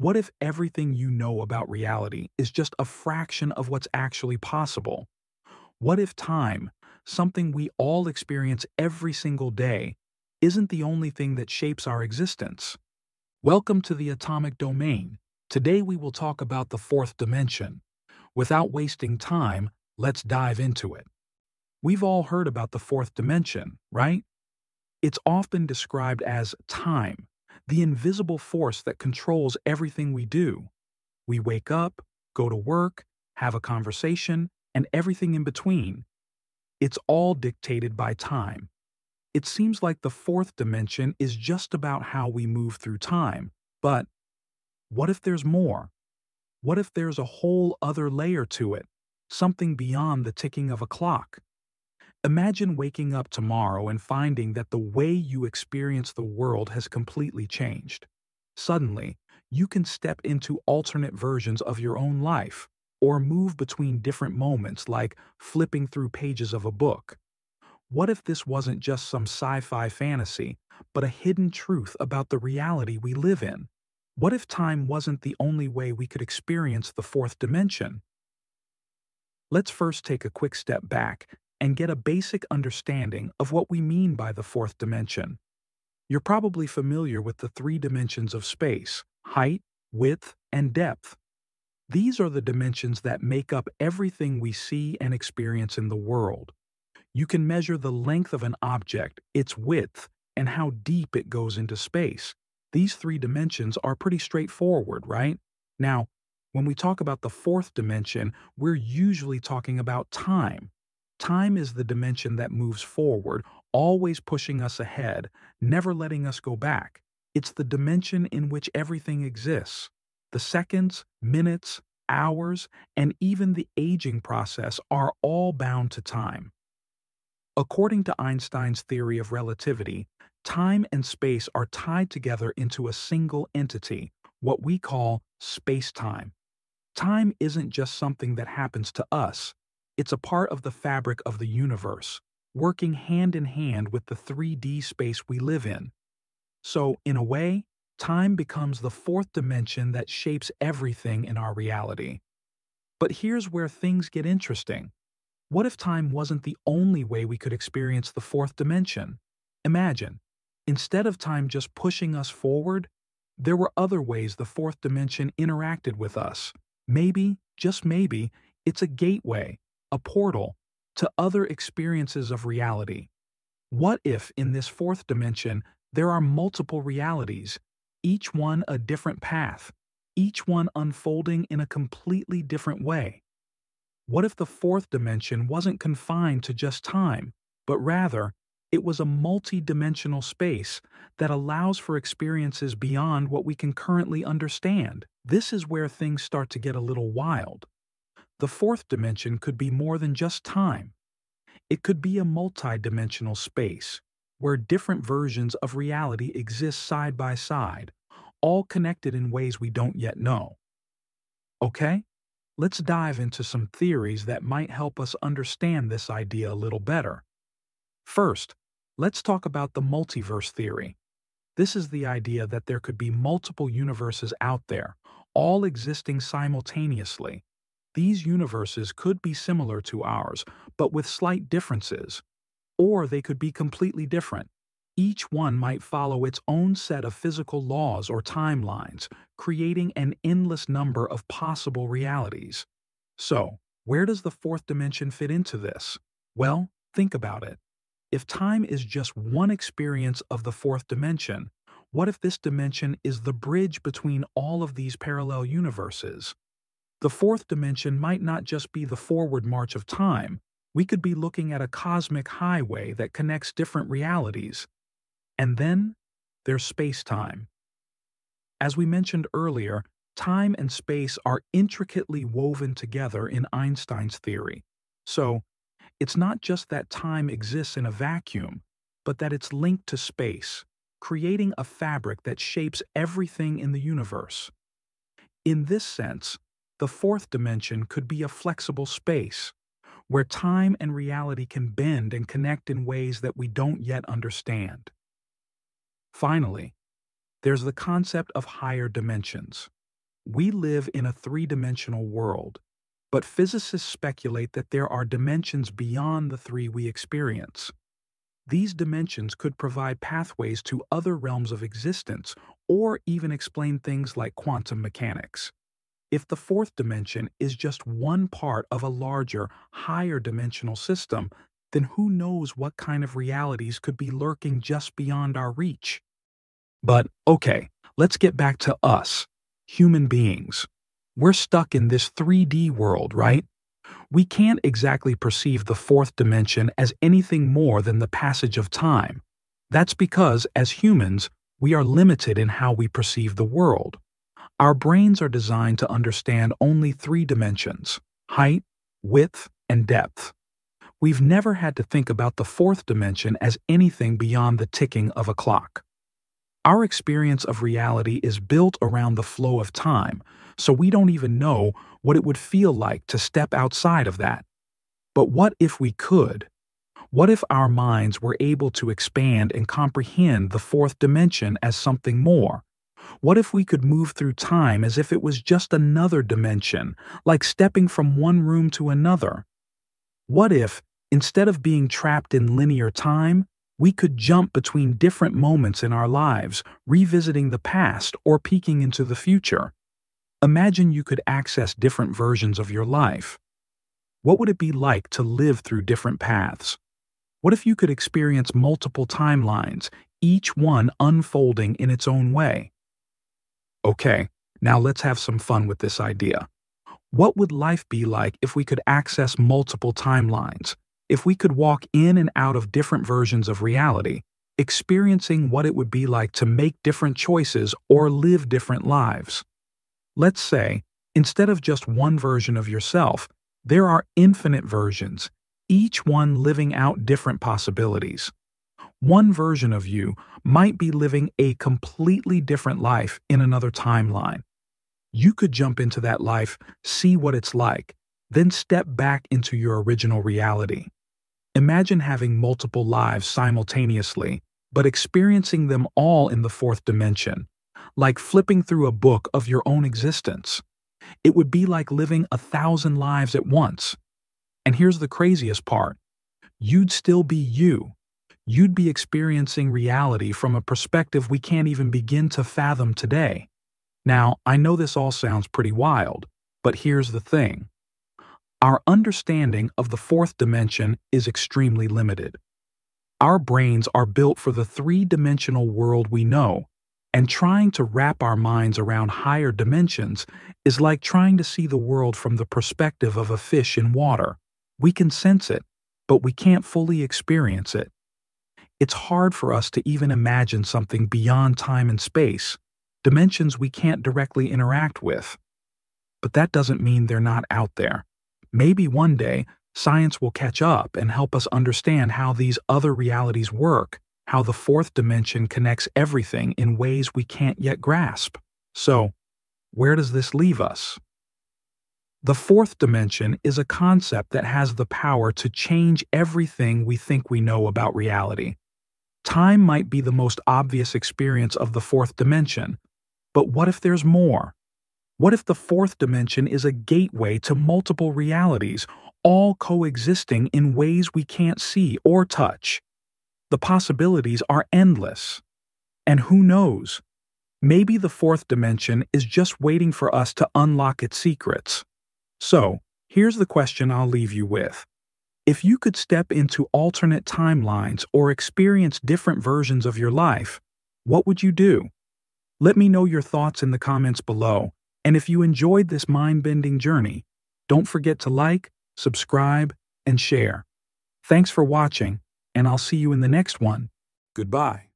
What if everything you know about reality is just a fraction of what's actually possible? What if time, something we all experience every single day, isn't the only thing that shapes our existence? Welcome to the atomic domain. Today we will talk about the fourth dimension. Without wasting time, let's dive into it. We've all heard about the fourth dimension, right? It's often described as time, the invisible force that controls everything we do. We wake up, go to work, have a conversation, and everything in between. It's all dictated by time. It seems like the fourth dimension is just about how we move through time, but what if there's more? What if there's a whole other layer to it, something beyond the ticking of a clock? Imagine waking up tomorrow and finding that the way you experience the world has completely changed. Suddenly, you can step into alternate versions of your own life, or move between different moments like flipping through pages of a book. What if this wasn't just some sci-fi fantasy, but a hidden truth about the reality we live in? What if time wasn't the only way we could experience the fourth dimension? Let's first take a quick step back and get a basic understanding of what we mean by the fourth dimension. You're probably familiar with the three dimensions of space height, width, and depth. These are the dimensions that make up everything we see and experience in the world. You can measure the length of an object, its width, and how deep it goes into space. These three dimensions are pretty straightforward, right? Now, when we talk about the fourth dimension, we're usually talking about time. Time is the dimension that moves forward, always pushing us ahead, never letting us go back. It's the dimension in which everything exists. The seconds, minutes, hours, and even the aging process are all bound to time. According to Einstein's theory of relativity, time and space are tied together into a single entity, what we call space-time. Time isn't just something that happens to us, it's a part of the fabric of the universe, working hand in hand with the 3D space we live in. So, in a way, time becomes the fourth dimension that shapes everything in our reality. But here's where things get interesting. What if time wasn't the only way we could experience the fourth dimension? Imagine, instead of time just pushing us forward, there were other ways the fourth dimension interacted with us. Maybe, just maybe, it's a gateway, a portal to other experiences of reality. What if in this fourth dimension there are multiple realities, each one a different path, each one unfolding in a completely different way? What if the fourth dimension wasn't confined to just time, but rather it was a multi-dimensional space that allows for experiences beyond what we can currently understand? This is where things start to get a little wild. The fourth dimension could be more than just time. It could be a multi-dimensional space, where different versions of reality exist side by side, all connected in ways we don't yet know. Okay? Let's dive into some theories that might help us understand this idea a little better. First, let's talk about the multiverse theory. This is the idea that there could be multiple universes out there, all existing simultaneously, these universes could be similar to ours, but with slight differences. Or they could be completely different. Each one might follow its own set of physical laws or timelines, creating an endless number of possible realities. So, where does the fourth dimension fit into this? Well, think about it. If time is just one experience of the fourth dimension, what if this dimension is the bridge between all of these parallel universes? The fourth dimension might not just be the forward march of time, we could be looking at a cosmic highway that connects different realities. And then there's space-time. As we mentioned earlier, time and space are intricately woven together in Einstein's theory. So, it's not just that time exists in a vacuum, but that it's linked to space, creating a fabric that shapes everything in the universe. In this sense, the fourth dimension could be a flexible space, where time and reality can bend and connect in ways that we don't yet understand. Finally, there's the concept of higher dimensions. We live in a three-dimensional world, but physicists speculate that there are dimensions beyond the three we experience. These dimensions could provide pathways to other realms of existence or even explain things like quantum mechanics. If the fourth dimension is just one part of a larger, higher dimensional system, then who knows what kind of realities could be lurking just beyond our reach? But okay, let's get back to us, human beings. We're stuck in this 3D world, right? We can't exactly perceive the fourth dimension as anything more than the passage of time. That's because, as humans, we are limited in how we perceive the world. Our brains are designed to understand only three dimensions height, width, and depth. We've never had to think about the fourth dimension as anything beyond the ticking of a clock. Our experience of reality is built around the flow of time, so we don't even know what it would feel like to step outside of that. But what if we could? What if our minds were able to expand and comprehend the fourth dimension as something more? What if we could move through time as if it was just another dimension, like stepping from one room to another? What if, instead of being trapped in linear time, we could jump between different moments in our lives, revisiting the past or peeking into the future. Imagine you could access different versions of your life. What would it be like to live through different paths? What if you could experience multiple timelines, each one unfolding in its own way? Okay, now let's have some fun with this idea. What would life be like if we could access multiple timelines, if we could walk in and out of different versions of reality, experiencing what it would be like to make different choices or live different lives. Let's say, instead of just one version of yourself, there are infinite versions, each one living out different possibilities. One version of you might be living a completely different life in another timeline. You could jump into that life, see what it's like, then step back into your original reality. Imagine having multiple lives simultaneously, but experiencing them all in the fourth dimension, like flipping through a book of your own existence. It would be like living a thousand lives at once. And here's the craziest part you'd still be you. You'd be experiencing reality from a perspective we can't even begin to fathom today. Now, I know this all sounds pretty wild, but here's the thing our understanding of the fourth dimension is extremely limited. Our brains are built for the three-dimensional world we know, and trying to wrap our minds around higher dimensions is like trying to see the world from the perspective of a fish in water. We can sense it, but we can't fully experience it. It's hard for us to even imagine something beyond time and space, dimensions we can't directly interact with. But that doesn't mean they're not out there. Maybe one day, science will catch up and help us understand how these other realities work, how the fourth dimension connects everything in ways we can't yet grasp. So, where does this leave us? The fourth dimension is a concept that has the power to change everything we think we know about reality. Time might be the most obvious experience of the fourth dimension, but what if there's more? What if the fourth dimension is a gateway to multiple realities, all coexisting in ways we can't see or touch? The possibilities are endless. And who knows? Maybe the fourth dimension is just waiting for us to unlock its secrets. So, here's the question I'll leave you with. If you could step into alternate timelines or experience different versions of your life, what would you do? Let me know your thoughts in the comments below and if you enjoyed this mind bending journey, don't forget to like, subscribe, and share. Thanks for watching, and I'll see you in the next one. Goodbye.